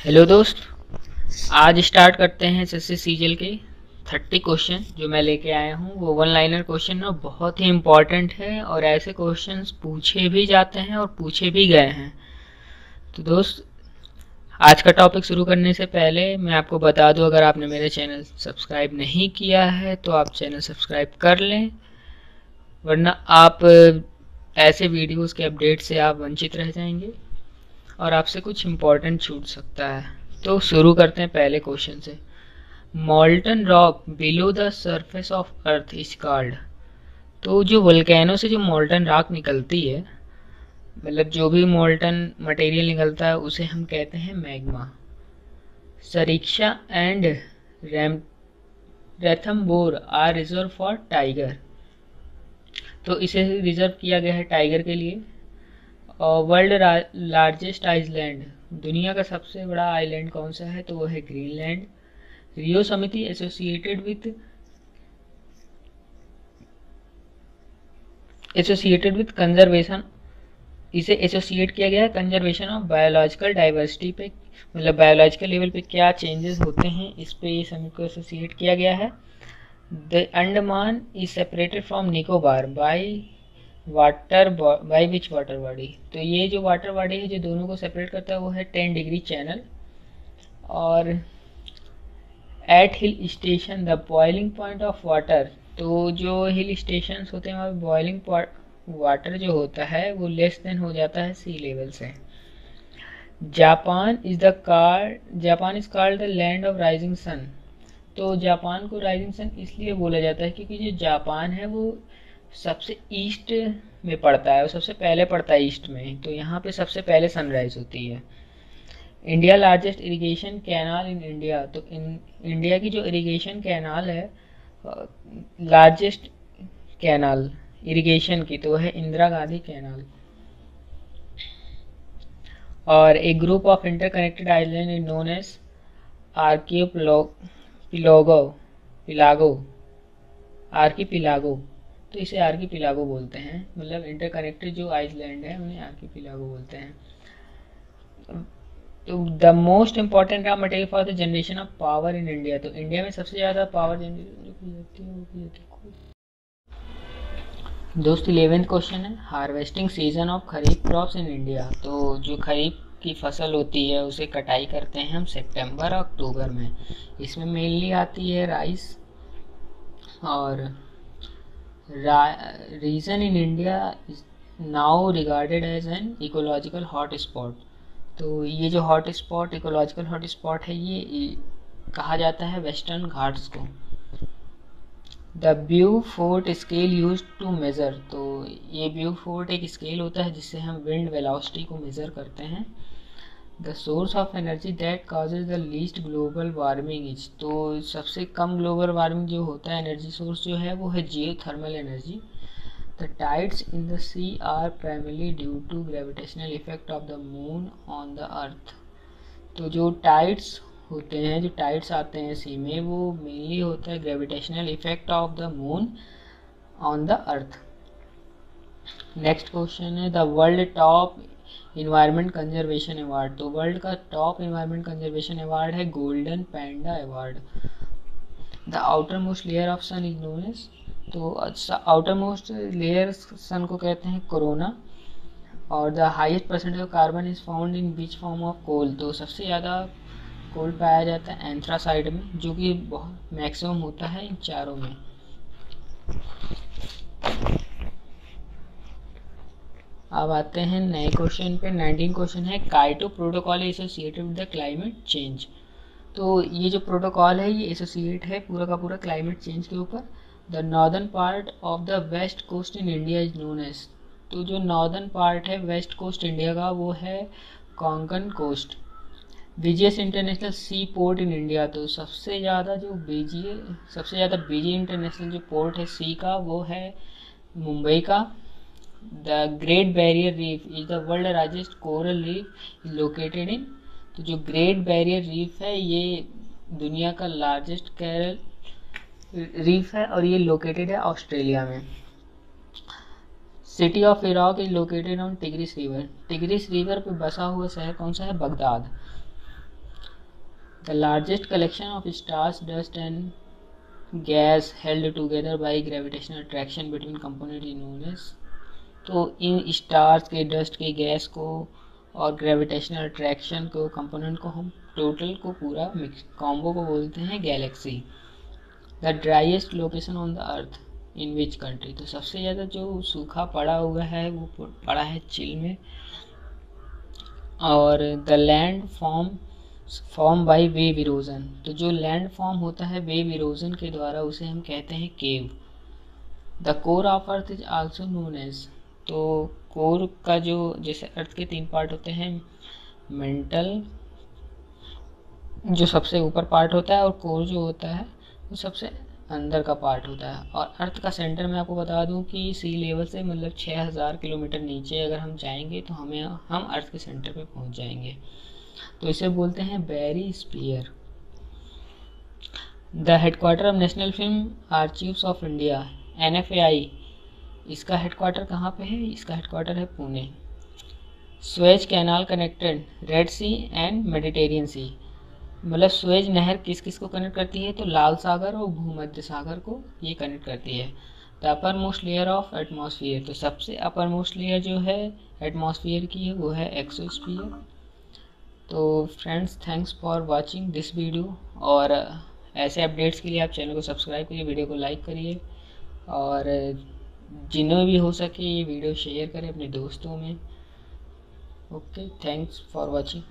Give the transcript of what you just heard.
Hello दोस्त, आज start करते हैं एस एस के थर्टी क्वेश्चन जो मैं लेके आया हूँ। वो वन लाइनर क्वेश्चन ना बहुत ही इंपॉर्टेंट है और ऐसे क्वेश्चंस पूछे भी जाते हैं और पूछे भी गए हैं। तो दोस्त, आज का टॉपिक शुरू करने से पहले मैं आपको बता दूँ, अगर आपने मेरे चैनल सब्सक्राइब नहीं किया है तो आप चैनल सब्सक्राइब कर लें। वरना आप, ऐसे वीडियोस के अपडेट से आप वंचित रह जाएँगे। और आपसे कुछ इम्पोर्टेंट छूट सकता है। तो शुरू करते हैं पहले क्वेश्चन से। Molten rock below the surface of Earth is called तो जो वोल्केनो से जो मॉल्टन रॉक निकलती है मतलब जो भी मोल्टन मटेरियल निकलता है, उसे हम कहते हैं magma Sariska and Ranthambore are reserve for tiger तो इसे रिज़र्व किया गया है टाइगर के लिए। वर्ल्ड लार्जेस्ट आइलैंड दुनिया का सबसे बड़ा आइलैंड कौन सा है? तो वो है ग्रीनलैंड रियो समिति associated with associated with conservation इसे एसोसिएट किया गया है कंजर्वेशन ऑफ़ बायोलॉजिकल डाइवर्सिटी पे मतलब बायोलॉजिकल लेवल पे क्या चेंजेस होते हैं? इस पे ये समिट को एसोसिएट किया गया है. The Andaman is separated from Nicobar by water by which water body तो ये जो वाटर बॉडी है, जो दोनों को सेपरेट करता है, वो है टेन डिग्री चैनल और at hill station the boiling point of water तो जो हिल स्टेशन होते हैं, वहाँ बॉइलिंग वाटर जो होता है, वो लेस देन हो जाता है सी लेवल से. Japan is the car Japan is called the land of rising sun तो जापान को राइजिंग सन इसलिए बोला जाता है, क्योंकि जो जापान है, वो सबसे ईस्ट में पड़ता है और सबसे पहले पड़ता है ईस्ट में तो यहाँ पे सबसे पहले सनराइज होती है। India largest irrigation canal in India तो इन इंडिया की जो इरिगेशन कैनाल है लार्जेस्ट कैनाल इरिगेशन की तो है इंदिरा गांधी कैनाल और एक group of interconnected island in known as archipelago archipelago तो इसे आर की पिलागो बोलते हैं। मतलब इंटरकनेक्टेड जो आइसलैंड है, उन्हें आर्की पिलागो बोलते हैं। तो the most important raw material for the generation of power in India तो इंडिया में सबसे ज़्यादा पावर जनरेशन की की दोस्त इलेवेंथ क्वेश्चन है harvesting season of kharif crops in India तो जो खरीफ की फ़सल होती है, उसे कटाई करते हैं हम सितंबर और अक्टूबर में। इसमें मेनली आती है राइस और region in India now regarded as an ecological hot spot तो ये जो hot spot ecological hot spot है, ये कहा जाता है वेस्टर्न घाट्स को। The Beaufort scale use to measure तो ये ब्यू फोर्ट एक स्केल होता है जिससे हम विंड वेलोसिटी को मेज़र करते हैं। The source of energy that causes the least global warming is तो सबसे कम ग्लोबल वार्मिंग जो होता है एनर्जी सोर्स जो है, वो है geothermal energy the tides in the sea are primarily due to gravitational effect of the moon on the earth तो जो टाइड्स होते हैं, जो टाइड्स आते हैं सी में, वो मेनली होता है gravitational effect of the moon on the earth next question है the world top environment conservation award तो वर्ल्ड का टॉप इन्वायरमेंट कंजर्वेशन अवार्ड है Golden Panda Award the outermost layer of sun is known as तो outer most layer sun को कहते हैं corona और the highest percentage of carbon is found in which form of coal तो सबसे ज़्यादा cold पाया जाता है एंथ्रासाइड में, जो कि बहुत मैक्सिमम होता है इन चारों में. अब आते हैं नए क्वेश्चन पे। नाइनटीन क्वेश्चन है, Kyoto Protocol associated with the climate change. तो ये जो प्रोटोकॉल है, ये एसोसिएट है पूरा का पूरा क्लाइमेट चेंज के ऊपर। The northern part of the west coast in India is known as तो जो नॉर्दर्न पार्ट है, वेस्ट कोस्ट इंडिया का, वो है Konkan coast. Busiest international sea port in India तो सबसे ज़्यादा जो बीजी सबसे ज़्यादा बिज़ी इंटरनेशनल जो पोर्ट है सी का, वो है मुंबई का। The Great Barrier Reef is the world largest coral reef located in तो जो ग्रेट बैरियर रीफ है, ये दुनिया का लार्जेस्ट कैरल रीफ है और ये लोकेटेड है ऑस्ट्रेलिया में. City of Iraq is located on Tigris river Tigris river पे बसा हुआ शहर कौन सा है? Baghdad. The largest collection of stars dust and gas held together by gravitational attraction between component in तो इन स्टार्स के डस्ट के गैस को और ग्रेविटेशनल अट्रैक्शन को कंपोनेंट को हम टोटल को पूरा मिक्स कॉम्बो को बोलते हैं galaxy the driest location on the earth in which country तो सबसे ज़्यादा जो सूखा पड़ा हुआ है, वो पड़ा है चिल में. और the land form form by wave erosion तो जो लैंड फॉर्म होता है वेव इरोजन के द्वारा उसे हम कहते हैं cave the core of earth is also known as तो कोर का जो, जैसे अर्थ के तीन पार्ट होते हैं, मेंटल, जो सबसे ऊपर पार्ट होता है, और कोर जो होता है, वो सबसे अंदर का पार्ट होता है। और अर्थ का सेंटर मैं आपको बता दूँ कि सी लेवल से मतलब 6000 किलोमीटर नीचे अगर हम जाएँगे तो हमें, हम अर्थ के सेंटर पे पहुँच जाएँगे। तो इसे बोलते हैं barysphere. The headquarter of National Film Archives of India NFAI इसका हेडक्वार्टर कहाँ पे है? इसका हेडक्वार्टर है Pune. Suez Canal connected Red Sea and Mediterranean Sea मतलब स्वेज नहर किस किस को कनेक्ट करती है? तो लाल सागर और भूमध्य सागर को ये कनेक्ट करती है। The uppermost layer of atmosphere तो सबसे अपर मोस्ट लेयर जो है एटमॉस्फेयर की है, वो है एक्सोस्फीयर तो friends thanks for watching this video और, ऐसे अपडेट्स के लिए आप चैनल को सब्सक्राइब करिए वीडियो को लाइक करिए। और जिन्हें भी हो सके ये वीडियो शेयर करें अपने दोस्तों में। Okay thanks for watching